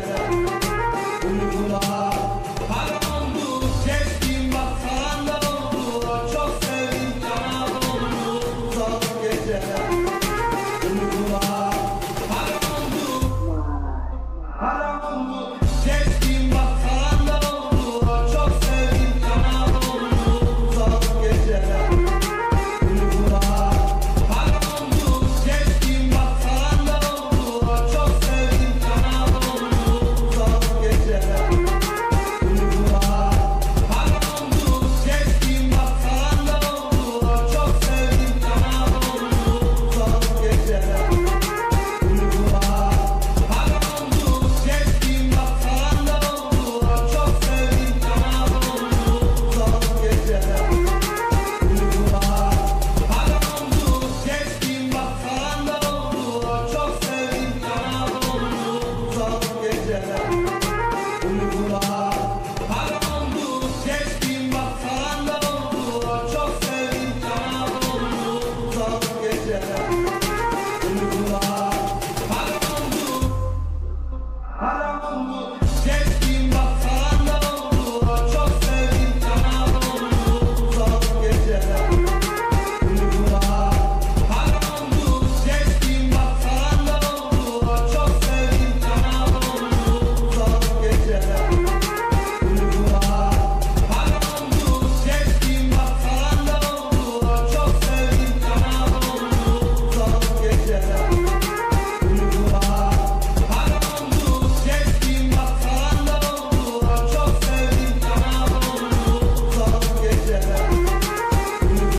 da. la.